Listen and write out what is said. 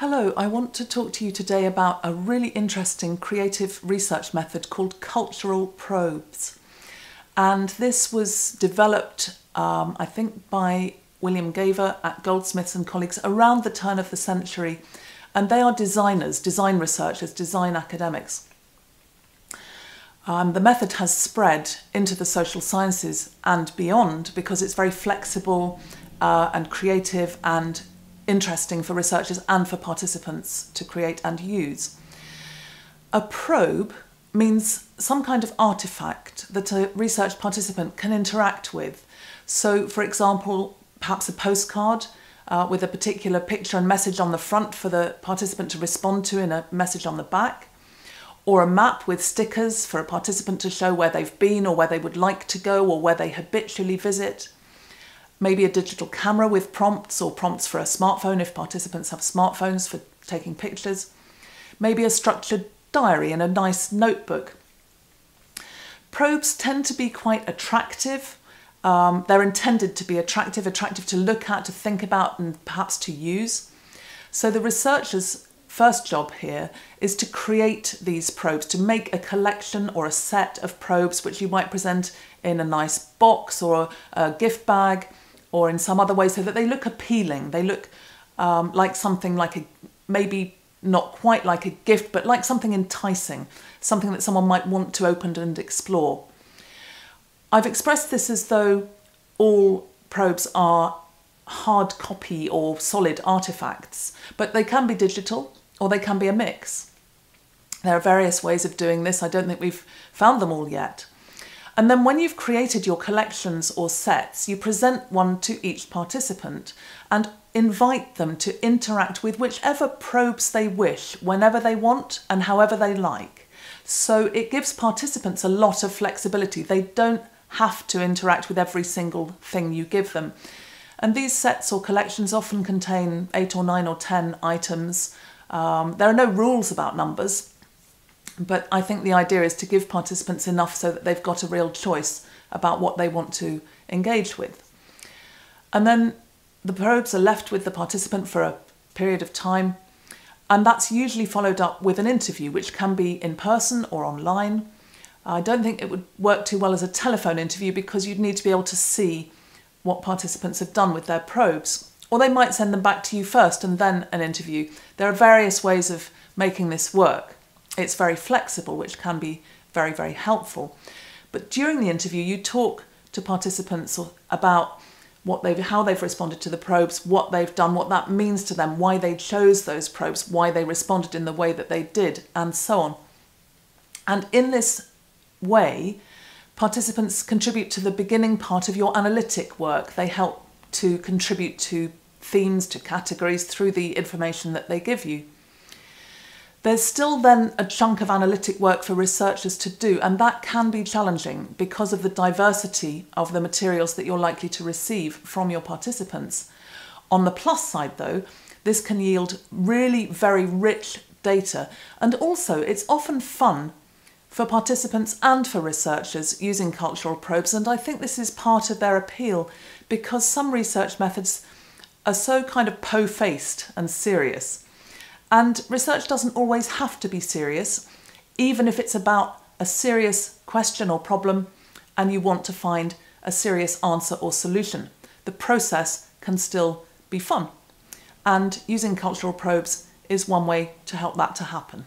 Hello, I want to talk to you today about a really interesting creative research method called cultural probes. And this was developed, um, I think, by William Gaver at Goldsmiths and colleagues around the turn of the century. And they are designers, design researchers, design academics. Um, the method has spread into the social sciences and beyond because it's very flexible uh, and creative and interesting for researchers and for participants to create and use. A probe means some kind of artifact that a research participant can interact with. So, for example, perhaps a postcard uh, with a particular picture and message on the front for the participant to respond to in a message on the back, or a map with stickers for a participant to show where they've been or where they would like to go or where they habitually visit maybe a digital camera with prompts or prompts for a smartphone if participants have smartphones for taking pictures, maybe a structured diary in a nice notebook. Probes tend to be quite attractive. Um, they're intended to be attractive, attractive to look at, to think about, and perhaps to use. So the researcher's first job here is to create these probes, to make a collection or a set of probes which you might present in a nice box or a gift bag or in some other way so that they look appealing. They look um, like something like a maybe not quite like a gift, but like something enticing, something that someone might want to open and explore. I've expressed this as though all probes are hard copy or solid artifacts, but they can be digital or they can be a mix. There are various ways of doing this. I don't think we've found them all yet. And then when you've created your collections or sets, you present one to each participant and invite them to interact with whichever probes they wish, whenever they want and however they like. So it gives participants a lot of flexibility. They don't have to interact with every single thing you give them. And these sets or collections often contain eight or nine or ten items. Um, there are no rules about numbers, but I think the idea is to give participants enough so that they've got a real choice about what they want to engage with. And then the probes are left with the participant for a period of time, and that's usually followed up with an interview, which can be in person or online. I don't think it would work too well as a telephone interview because you'd need to be able to see what participants have done with their probes. Or they might send them back to you first and then an interview. There are various ways of making this work. It's very flexible, which can be very, very helpful. But during the interview, you talk to participants about what they've, how they've responded to the probes, what they've done, what that means to them, why they chose those probes, why they responded in the way that they did, and so on. And in this way, participants contribute to the beginning part of your analytic work. They help to contribute to themes, to categories through the information that they give you. There's still then a chunk of analytic work for researchers to do, and that can be challenging because of the diversity of the materials that you're likely to receive from your participants. On the plus side, though, this can yield really very rich data, and also it's often fun for participants and for researchers using cultural probes, and I think this is part of their appeal because some research methods are so kind of po faced and serious and research doesn't always have to be serious, even if it's about a serious question or problem and you want to find a serious answer or solution. The process can still be fun. And using cultural probes is one way to help that to happen.